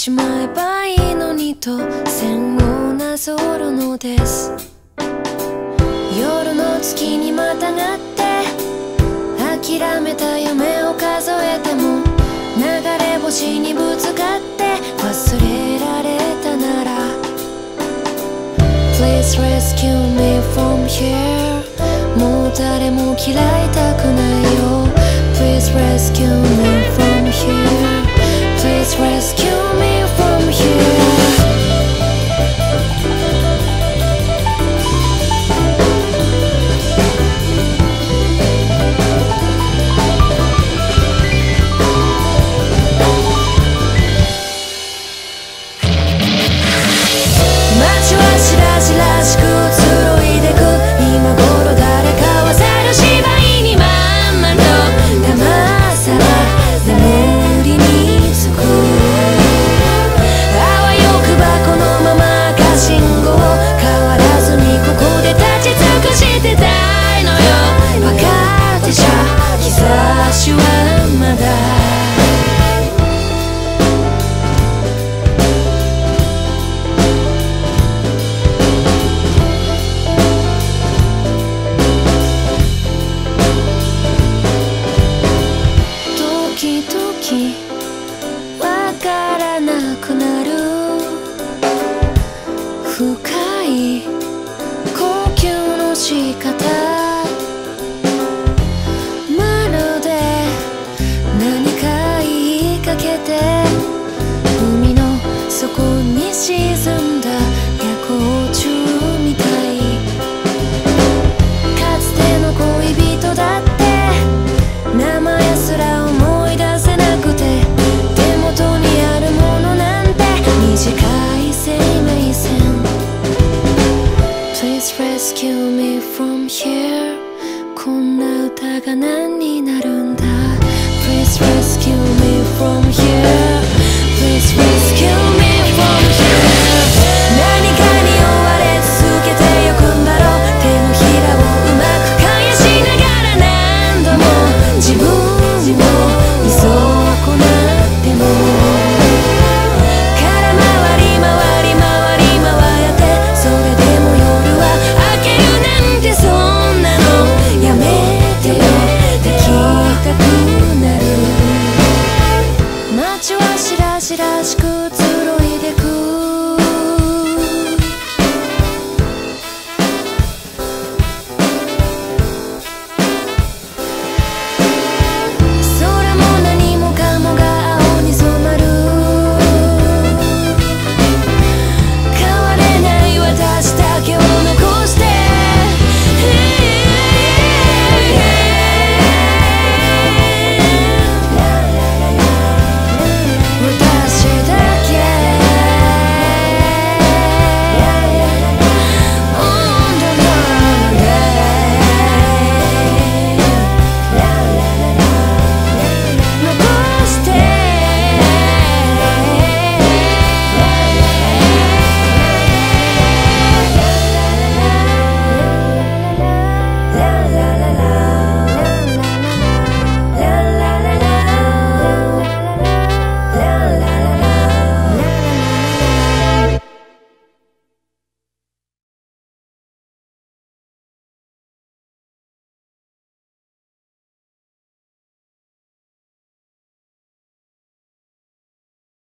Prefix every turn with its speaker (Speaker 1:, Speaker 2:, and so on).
Speaker 1: しまえばいいのにと線をなぞるのです。夜の月にまたがって諦めた夢を数えても流れ星にぶつかって忘れられたなら。Please rescue me from here もう誰も嫌いたくないよ。Please rescue me from here けて海の底に沈んだ夜光虫みたい。かつての恋人だって名前すら思い出せなくて手元にあるものなんて短い生命線。Please rescue me from here こんな歌が何になるんだ？Please rescue me from here Please rescue